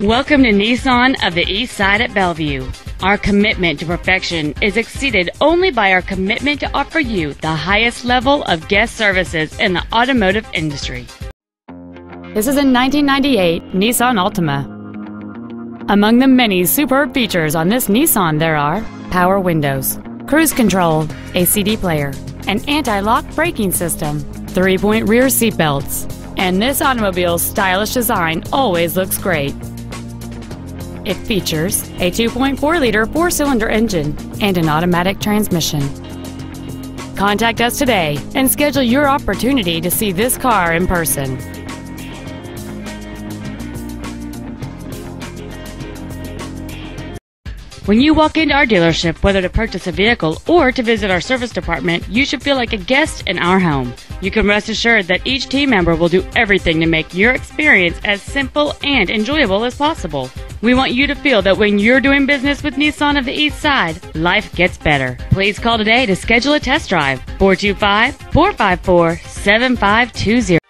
Welcome to Nissan of the East Side at Bellevue. Our commitment to perfection is exceeded only by our commitment to offer you the highest level of guest services in the automotive industry. This is a 1998 Nissan Altima. Among the many superb features on this Nissan there are power windows, cruise control, a CD player, an anti-lock braking system, three-point rear seat belts, and this automobile's stylish design always looks great. It features a 2.4-liter four-cylinder engine and an automatic transmission. Contact us today and schedule your opportunity to see this car in person. When you walk into our dealership, whether to purchase a vehicle or to visit our service department, you should feel like a guest in our home. You can rest assured that each team member will do everything to make your experience as simple and enjoyable as possible. We want you to feel that when you're doing business with Nissan of the East Side, life gets better. Please call today to schedule a test drive. 425 454 7520.